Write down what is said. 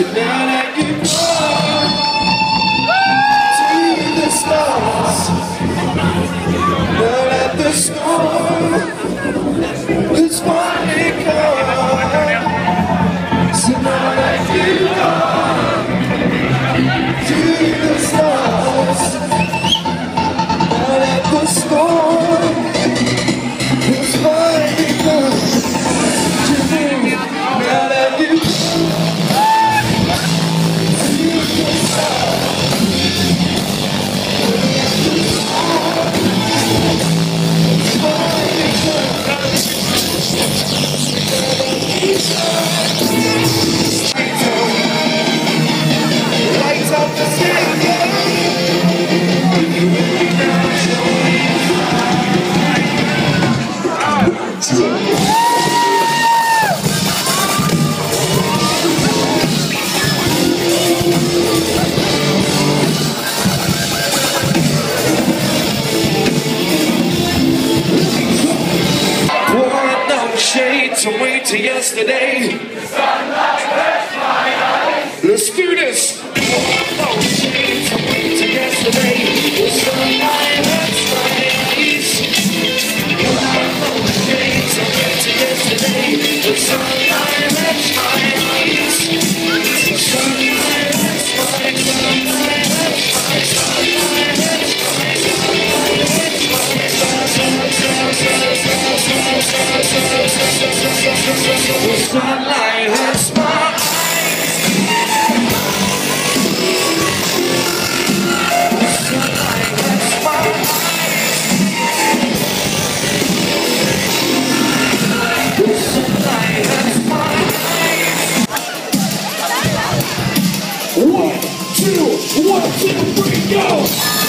So now that you've lights shades wait till yesterday. Let's do this. Shades wait till yesterday. The sunlight hurts my the sunlight hurts my One, two, one, two, three, go!